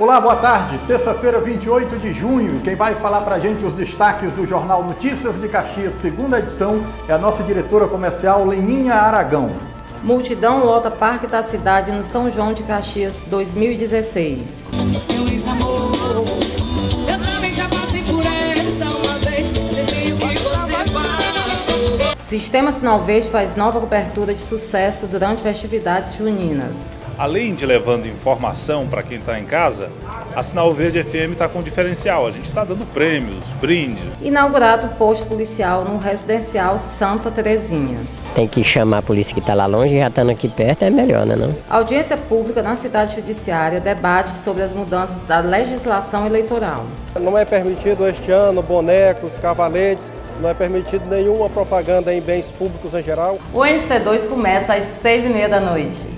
Olá, boa tarde. Terça-feira, 28 de junho. Quem vai falar para a gente os destaques do Jornal Notícias de Caxias, segunda edição, é a nossa diretora comercial, Leninha Aragão. Multidão lota Parque da Cidade no São João de Caxias 2016. Sistema Sinal Verde faz nova cobertura de sucesso durante festividades juninas. Além de levando informação para quem está em casa, a Sinal Verde FM está com diferencial. A gente está dando prêmios, brindes. Inaugurado posto policial no residencial Santa Terezinha. Tem que chamar a polícia que está lá longe e já estando aqui perto é melhor, né não? Audiência pública na cidade judiciária debate sobre as mudanças da legislação eleitoral. Não é permitido este ano bonecos, cavaletes, não é permitido nenhuma propaganda em bens públicos em geral. O NC2 começa às seis e meia da noite.